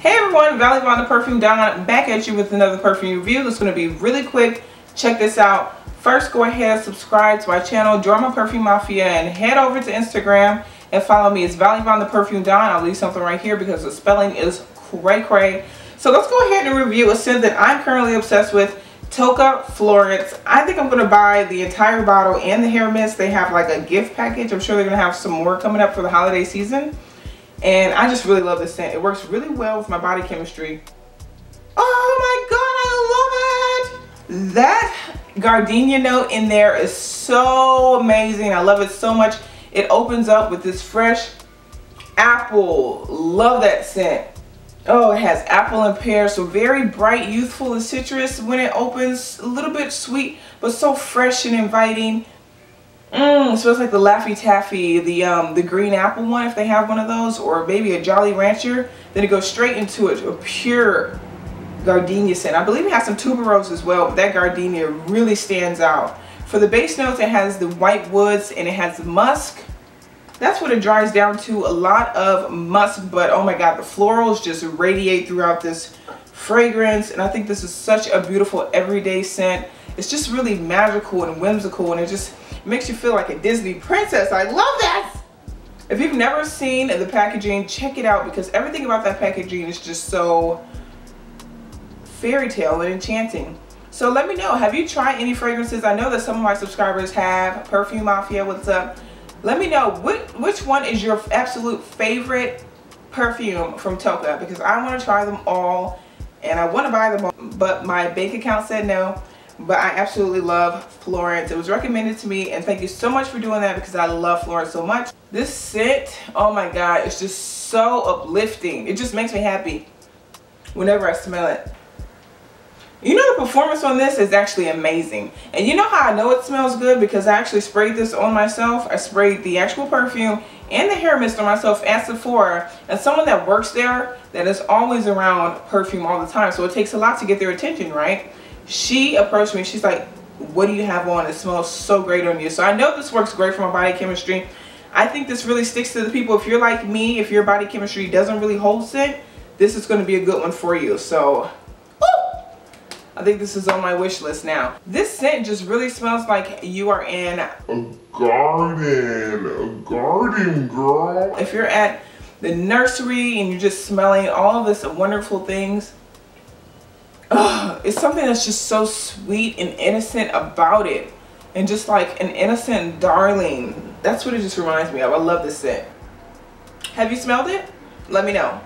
Hey everyone, Vallivon the Perfume Don back at you with another perfume review. That's going to be really quick. Check this out. First, go ahead, and subscribe to my channel, my Perfume Mafia, and head over to Instagram and follow me. It's Vallivon the Perfume Don. I'll leave something right here because the spelling is cray cray. So let's go ahead and review a scent that I'm currently obsessed with, Tocca Florence. I think I'm going to buy the entire bottle and the hair mist. They have like a gift package. I'm sure they're going to have some more coming up for the holiday season. And I just really love this scent. It works really well with my body chemistry. Oh my god, I love it! That gardenia note in there is so amazing. I love it so much. It opens up with this fresh apple. Love that scent. Oh, it has apple and pear, so very bright, youthful, and citrus when it opens. A little bit sweet, but so fresh and inviting. Mmm, smells like the Laffy Taffy, the um, the green apple one if they have one of those, or maybe a Jolly Rancher. Then it goes straight into it, a pure gardenia scent. I believe it has some tuberose as well, but that gardenia really stands out. For the base notes, it has the white woods and it has musk. That's what it dries down to, a lot of musk, but oh my god, the florals just radiate throughout this fragrance, and I think this is such a beautiful everyday scent. It's just really magical and whimsical, and it just makes you feel like a Disney princess. I love that! If you've never seen the packaging, check it out because everything about that packaging is just so fairy tale and enchanting. So let me know, have you tried any fragrances? I know that some of my subscribers have. Perfume Mafia, what's up? Let me know, which, which one is your absolute favorite perfume from Tocca because I want to try them all and I want to buy them all, but my bank account said no but I absolutely love Florence. It was recommended to me and thank you so much for doing that because I love Florence so much. This scent, oh my god, it's just so uplifting. It just makes me happy whenever I smell it. You know the performance on this is actually amazing. And you know how I know it smells good? Because I actually sprayed this on myself. I sprayed the actual perfume and the hair mist on myself at Sephora. And someone that works there that is always around perfume all the time. So it takes a lot to get their attention, right? She approached me. She's like, what do you have on? It smells so great on you. So I know this works great for my body chemistry. I think this really sticks to the people. If you're like me, if your body chemistry doesn't really hold scent, this is going to be a good one for you. So I think this is on my wish list now. This scent just really smells like you are in a garden, a garden girl. If you're at the nursery and you're just smelling all of this wonderful things, it's something that's just so sweet and innocent about it. And just like an innocent darling. That's what it just reminds me of. I love this scent. Have you smelled it? Let me know.